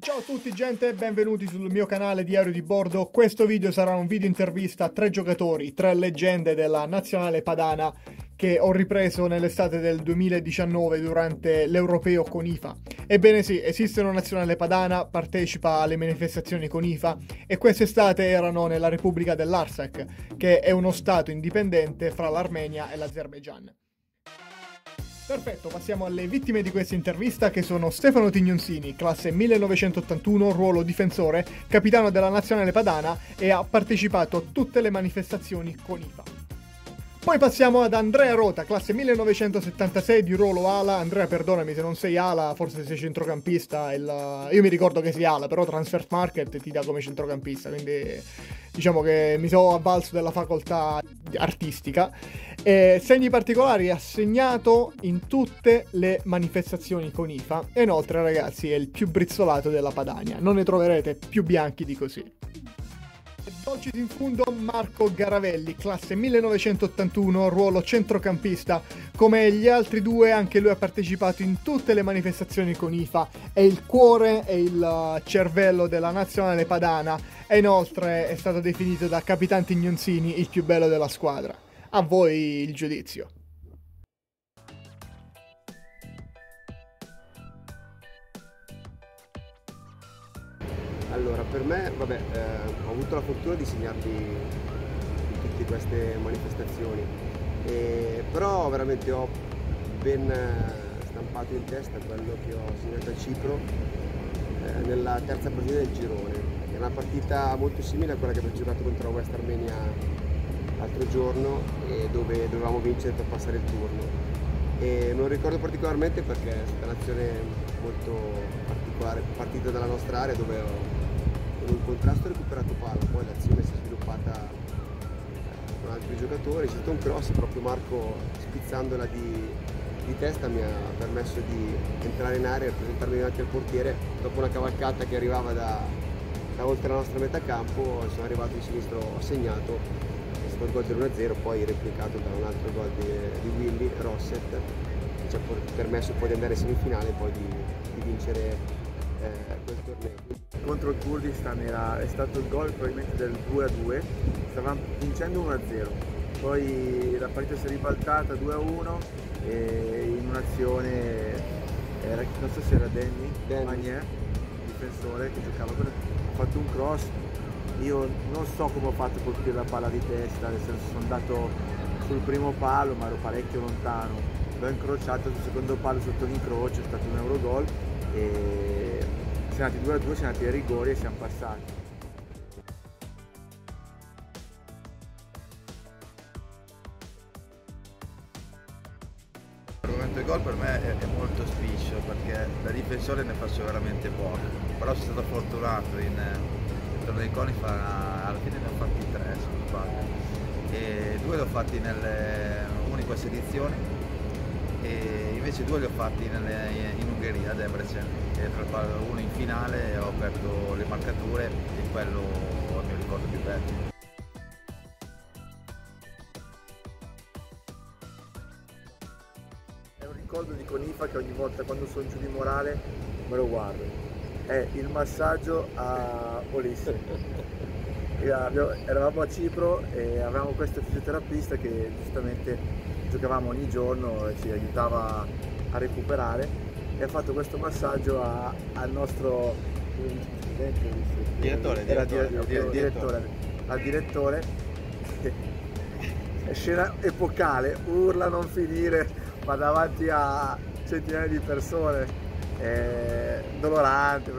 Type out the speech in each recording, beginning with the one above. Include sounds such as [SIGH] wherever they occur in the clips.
Ciao a tutti gente, benvenuti sul mio canale Diario di Bordo. Questo video sarà un video intervista a tre giocatori, tre leggende della nazionale padana che ho ripreso nell'estate del 2019 durante l'Europeo con IFA. Ebbene sì, esiste una nazionale padana, partecipa alle manifestazioni con IFA e quest'estate erano nella Repubblica dell'Arsak, che è uno stato indipendente fra l'Armenia e l'Azerbaijan. Perfetto, passiamo alle vittime di questa intervista che sono Stefano Tignonsini, classe 1981, ruolo difensore, capitano della nazionale padana e ha partecipato a tutte le manifestazioni con IFA. Poi passiamo ad Andrea Rota, classe 1976 di ruolo ala. Andrea, perdonami se non sei ala, forse sei centrocampista. Il... Io mi ricordo che sei ala, però Transfer Market ti dà come centrocampista, quindi diciamo che mi sono avvalso della facoltà artistica. E segni particolari assegnato in tutte le manifestazioni con IFA. E inoltre, ragazzi, è il più brizzolato della Padania. Non ne troverete più bianchi di così. Dolci in fundo Marco Garavelli, classe 1981, ruolo centrocampista. Come gli altri due, anche lui ha partecipato in tutte le manifestazioni con IFA. È il cuore e il uh, cervello della nazionale padana. E inoltre è stato definito da Capitan Tignonzini il più bello della squadra. A voi il giudizio. Allora, per me, vabbè, eh, ho avuto la fortuna di segnarli in tutte queste manifestazioni, e, però veramente ho ben eh, stampato in testa quello che ho segnato a Cipro eh, nella terza partita del girone. È una partita molto simile a quella che abbiamo giocato contro la West Armenia l'altro giorno dove dovevamo vincere per passare il turno. E lo ricordo particolarmente perché è stata un'azione molto particolare, partita dalla nostra area dove ho con un contrasto recuperato palla, poi l'azione si è sviluppata eh, con altri giocatori, c'è stato un cross, proprio Marco spizzandola di, di, testa mi ha permesso di entrare in area e presentarmi davanti al portiere. Dopo una cavalcata che arrivava da, da oltre la nostra metà campo, sono arrivato in sinistro, ho segnato, è stato il gol dell'1-0, poi replicato da un altro gol di, di Willy Rosset che ci ha permesso poi di andare in semifinale e poi di, di vincere eh, quel torneo. Contro il Kurdistan era, è stato il gol probabilmente del 2 a 2, stavamo vincendo 1 a 0, poi la partita si è ribaltata 2 a 1 e in un'azione, era, non so se era Danny, Danny. Magnier, difensore che giocava con ha fatto un cross, io non so come ho fatto a colpire la palla di testa, nel senso sono andato sul primo palo ma ero parecchio lontano, l'ho incrociato sul secondo palo sotto l'incrocio, è stato un Eurogol e siamo andati 2 a 2, siamo andati ai rigori e siamo passati. Del gol per me è, è molto spiccio perché da difensore ne faccio veramente poco, però sono stato fortunato in, in torno dei coni alla fine ne ho fatti tre se non sbaglio e due li ho fatti nelle unique edizioni e invece due li ho fatti nelle, in Ungheria, a Debrecen, uno in finale ho aperto le marcature e quello è il mio ricordo più bello. Ricordo di Conifa che ogni volta quando sono giù di morale me lo guardo. È il massaggio a Ulisse. [LAUGHS] Eravamo a Cipro e avevamo questo fisioterapista che giustamente giocavamo ogni giorno e ci aiutava a recuperare e ha fatto questo massaggio a, al nostro direttore, era direttore, direttore, direttore, al direttore [LAUGHS] scena epocale, urla non finire ma davanti a centinaia di persone è dolorante,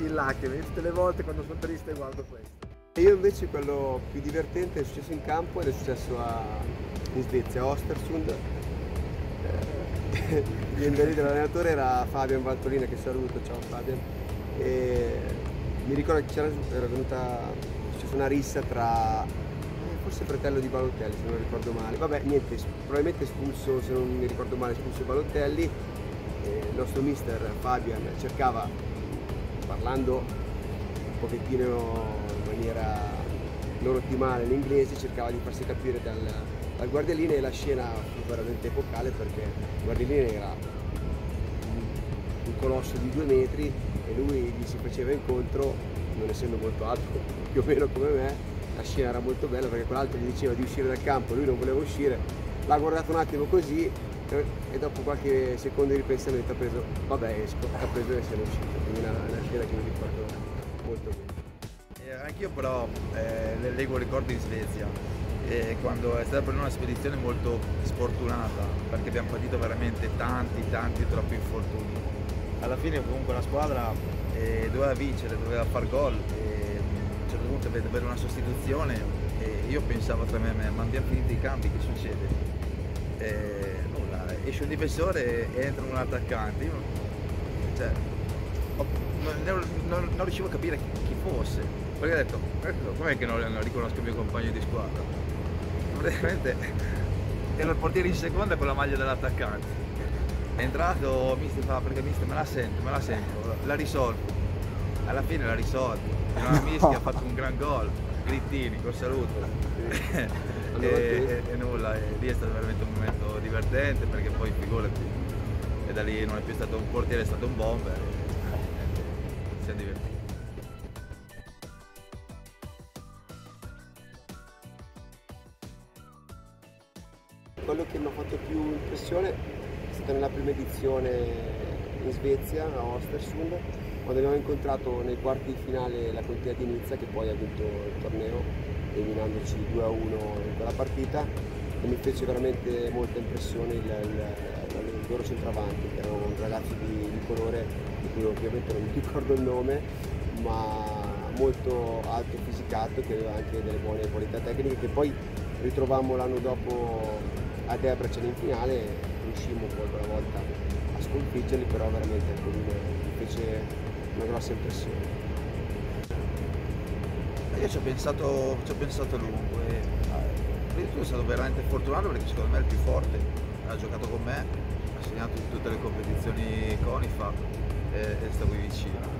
in lacrime, tutte le volte quando sono triste guardo questo. Io invece quello più divertente è successo in campo ed è successo a, in Svezia, a Ostersund. Eh, [LAUGHS] dell'allenatore era Fabian Valtolina, che saluto, ciao Fabian. E mi ricordo che c'era era venuta una rissa tra forse fratello di Balotelli se non ricordo male. Vabbè, niente, probabilmente espulso, se non mi ricordo male, espulso Balotelli. E il nostro mister Fabian cercava, parlando un pochettino maniera non ottimale l'inglese, cercava di farsi capire dal, dal guardialine e la scena fu veramente epocale perché il guardialine era un, un colosso di due metri e lui gli si faceva incontro, non essendo molto alto, più o meno come me, la scena era molto bella perché quell'altro gli diceva di uscire dal campo, lui non voleva uscire, l'ha guardato un attimo così e dopo qualche secondo di ripensamento ha preso, vabbè esco, ha preso e è uscito, quindi una, una scena che mi ricordo molto bene. Eh, anch'io però eh, leggo ricordi in Svezia. Eh, quando è stata per noi una spedizione molto sfortunata perché abbiamo patito veramente tanti tanti troppi infortuni. Alla fine comunque la squadra eh, doveva vincere doveva far gol e un certo punto deve avere una sostituzione e io pensavo tra me ma abbiamo finito i cambi che succede e, nulla esce un difensore e entra un attaccante io cioè, non, non, non, riuscivo a capire chi fosse perché ho detto ecco, com'è che non, non riconosco il mio compagno di squadra praticamente [LAUGHS] ero il portiere in seconda con la maglia dell'attaccante. È entrato, mister fa perché mister me la sento, me la sento, la risolvo. Alla fine la risolvo. Una mischia ha fatto un gran gol, Grittini, col saluto. e, e, e, nulla, e lì è stato veramente un momento divertente perché poi figurati, e da lì non è più stato un portiere, è stato un bomber. E, siamo divertiti. quello che mi ha fatto più impressione è stata nella prima edizione in Svezia, a Ostersund, quando abbiamo incontrato nei quarti di finale la contea di Nizza che poi ha vinto il torneo eliminandoci 2 a 1 in quella partita e mi fece veramente molta impressione il, il, il loro centravanti che era un ragazzo di, di colore di cui ovviamente non mi ricordo il nome ma molto alto fisicato che aveva anche delle buone qualità tecniche che poi ritrovammo l'anno dopo a Debrecen in finale riuscimmo poi quella volta a sconfiggerli, però veramente lui mi fece una grossa impressione. Io ci ho pensato, ci ho pensato a lungo e eh, prima sono stato veramente fortunato perché secondo me è il più forte, ha giocato con me, ha segnato in tutte le competizioni Conifa e, e sta qui vicino.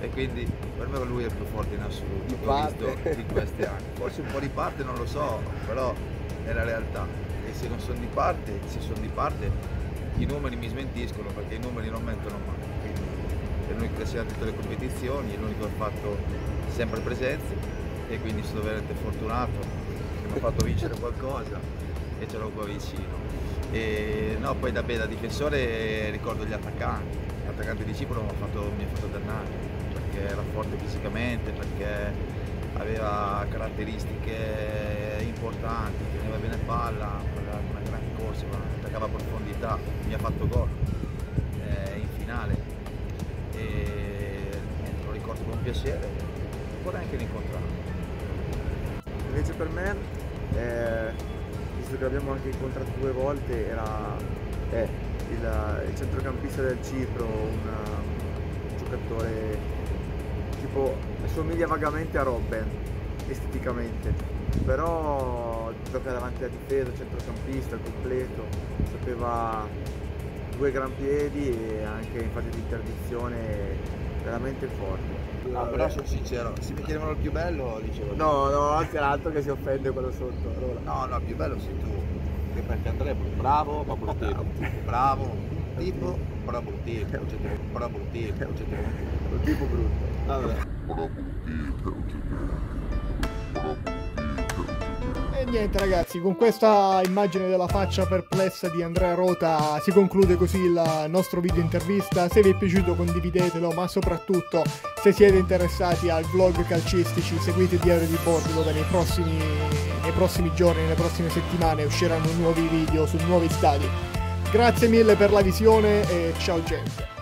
E quindi per me lui è il più forte in assoluto, di visto in questi anni. [LAUGHS] Forse un po' di parte non lo so, però è la realtà se non sono di parte, se sono di parte i numeri mi smentiscono perché i numeri non mentono mai. Che ha segnato tutte le competizioni, è l'unico che ha fatto sempre presenze e quindi sono veramente fortunato che mi ha fatto vincere qualcosa e ce l'ho qua vicino. E no, poi da, beh, da difensore ricordo gli attaccanti, l'attaccante di Cipro mi ha fatto, mi fatto dannare perché era forte fisicamente, perché aveva caratteristiche importanti, teneva bene palla, aveva una gran corsa, attaccava a profondità, mi ha fatto gol con piacere, vorrei anche rincontrarlo. Invece per me, eh, visto che l'abbiamo anche incontrato due volte, era eh, il, il, centrocampista del Cipro, un, un giocatore tipo somiglia vagamente a Robben esteticamente. Però gioca davanti alla difesa, centrocampista, completo sapeva due gran piedi e anche in fase di interdizione veramente forte Ah, però sono sincero, se mi chiedevano il più bello dicevo no. No anche l'altro che si offende quello sotto allora. no no il più bello sei tu. Perché Andrea è bravo ma brutto bravo. Tipo però bruttino però bruttino un tipo brutto. Vabbè. E niente ragazzi, con questa immagine della faccia perplessa di Andrea Rota si conclude così il nostro video intervista. Se vi è piaciuto condividetelo, ma soprattutto se siete interessati al vlog calcistici seguite Diario di Bordo dove nei prossimi, nei prossimi giorni, nelle prossime settimane usciranno nuovi video su nuovi stadi. Grazie mille per la visione e ciao gente!